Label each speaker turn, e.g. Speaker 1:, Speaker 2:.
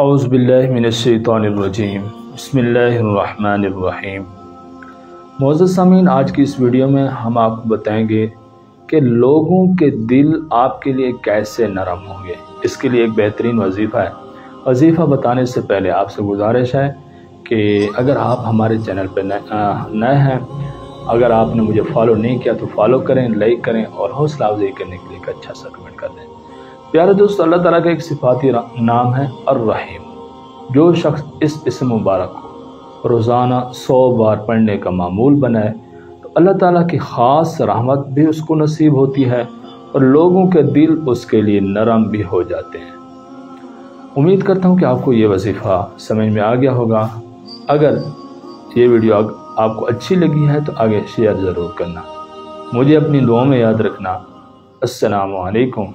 Speaker 1: अउज़बिल्लिमिनशैतानिर्रजीम बसमीम मोज़ सामीन आज की इस वीडियो में हम आपको बताएँगे कि लोगों के दिल आपके लिए कैसे नरम होंगे। इसके लिए एक बेहतरीन वजीफ़ा है। वजीफ़ा बताने से पहले आपसे गुजारिश है कि अगर आप हमारे चैनल पर नए हैं, अगर आपने मुझे फॉलो नहीं किया तो फॉलो करें लाइक करें और हौसला अफजाई करने के लिए एक अच्छा सा कमेंट कर दें। प्यारे दोस्त, अल्लाह ताला का एक सिफाती नाम है और रहीम जो शख्स इस इसम मुबारक को रोज़ाना सौ बार पढ़ने का मामूल बनाए तो अल्लाह ताला की ख़ास रहमत भी उसको नसीब होती है और लोगों के दिल उसके लिए नरम भी हो जाते हैं। उम्मीद करता हूँ कि आपको ये वजीफ़ा समझ में आ गया होगा। अगर ये वीडियो आपको अच्छी लगी है तो आगे शेयर ज़रूर करना। मुझे अपनी दुआ में याद रखना। असलकम